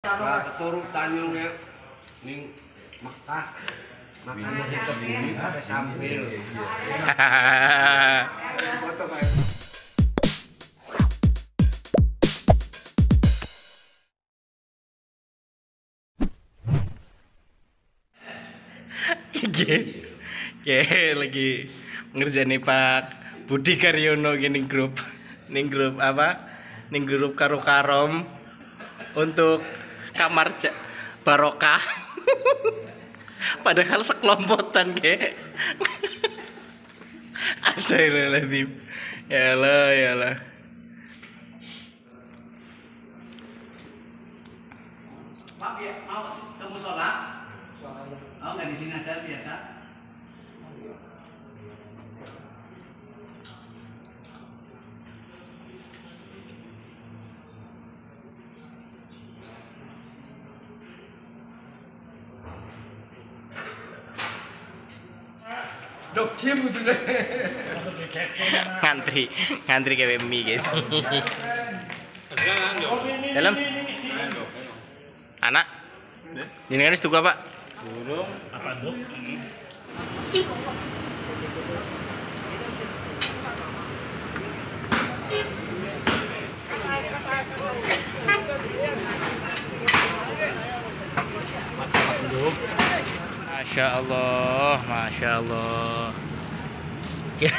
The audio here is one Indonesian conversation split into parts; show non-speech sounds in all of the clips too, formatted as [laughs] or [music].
Nah, keturutan yung eh, ning Mekah. Makan nasi kebuli pakai sambal. Foto kayak Oke, oke lagi ngerjain Pak Budi Karyono gini grup, ning grup apa? Ning grup karo karom untuk kamar barokah. Padahal sekelompotan ke. Astagfirullahaladzim. Ya Allah, ya Allah. Pak, ya, mau ketemu sholat? Oh, nggak di sini aja biasa. Dok, diem ujungnya. ngantri ngantri kayak mie gitu. Dalam. Anak. Ini kan itu apa Masya Allah, Masya Allah. Iya,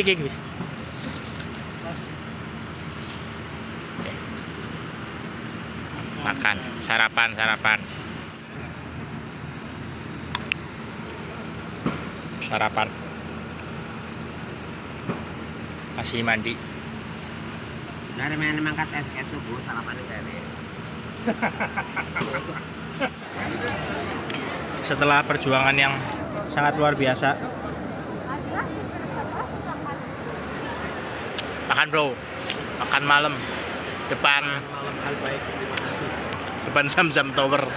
iya, iya. Makan, sarapan, sarapan. Sarapan. Masih mandi. Dari mana mangkat es subuh sarapan dari. Setelah perjuangan yang sangat luar biasa. Makan bro, makan malam depan depan Zam Zam Tower.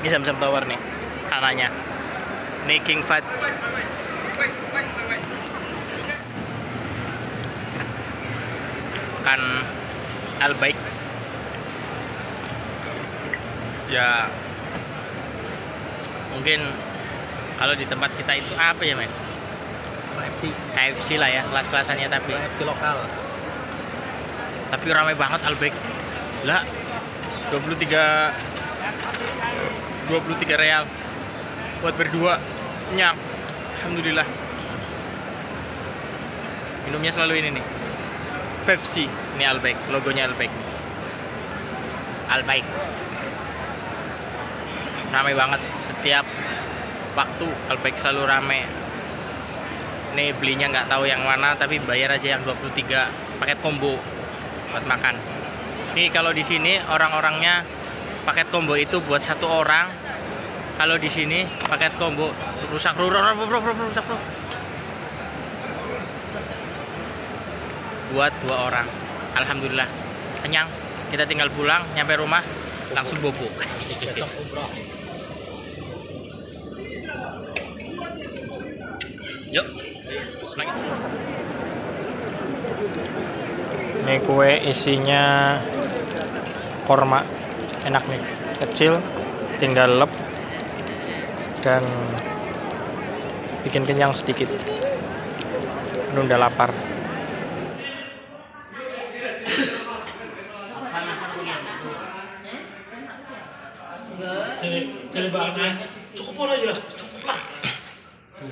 Ini Zam Zam Tower nih, kanannya. Ini King Fat. Makan Al Baik. Ya, mungkin kalau di tempat kita itu apa ya men? KFC KFC lah ya kelas-kelasannya tapi. KFC lokal. Tapi ramai banget Albek lah 23 23 real buat berdua. Nyam. Alhamdulillah. Minumnya selalu ini nih Pepsi. Ini Albek logonya Albek Albaik ramai banget. Setiap waktu Albaik selalu rame. Ini belinya nggak tahu yang mana tapi bayar aja yang 23 paket combo buat makan. Ini kalau di sini orang-orangnya paket combo itu buat satu orang. Kalau di sini paket combo rusak rusak bro, bro, bro, rusak. bro. Buat dua orang. Alhamdulillah. Kenyang. Kita tinggal pulang nyampe rumah langsung bobo yuk. Ini kue isinya korma. Enak nih. Kecil tinggal lep dan bikin kenyang sedikit. Ini udah lapar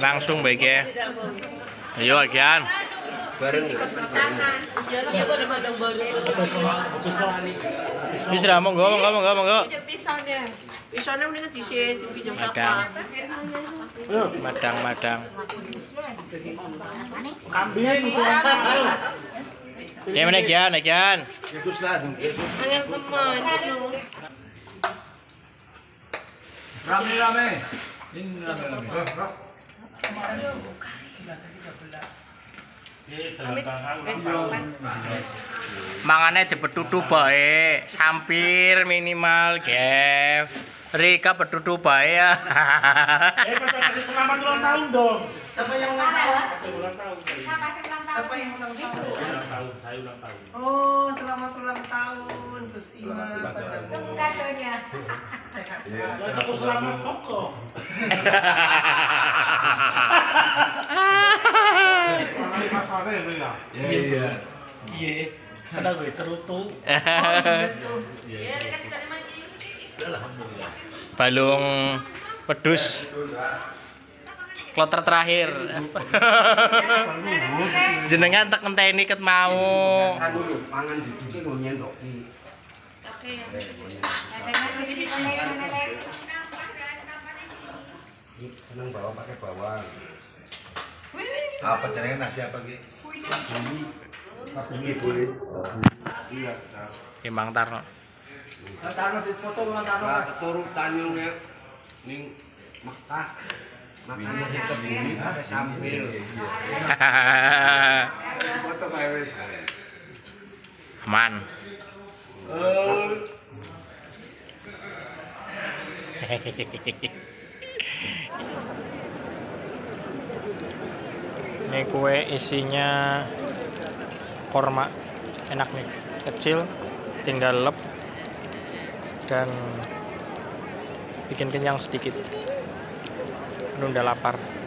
langsung baik ya ayo bareng nih. bisa lah monggo monggo monggo monggo mendingan pinjam madang madang madang Kambing? Yesus lah, Yesus. Angel teman. Rame-rame. Ini rame-rame. Eh, Dalam Eh, tahun. Pan. Mangannya cepet tutu bae, sampir minimal, Gev. Rika petutu bae ya. Eh, selamat ulang tahun dong. Siapa yang ulang tahun? Ada ulang tahun kali. Siapa sih ulang tahun? Siapa yang ulang tahun? Ulang tahun, saya ulang tahun. Oh, selamat ulang tahun, Gus Ima. Tunggu kadonya. Sehat Ya, selamat toko. Iya, iya. Iya, ada gue cerutu. Ya? Alhamdulillah. Balung pedus. Kloter terakhir. [laughs] Jenengan tak ngenteni ket mau. Seneng bawa pakai bawang. Apa caranya nasi apa gitu? Ini boleh. Iya. Timbang tarno. Taruh di foto ulang tahun. Nah, ning Mekah makan nasi kebuli pakai sambel. Foto Pak wis. Aman. Ini kue isinya korma, enak nih, kecil, tinggal lep dan bikin kenyang sedikit. Udah lapar.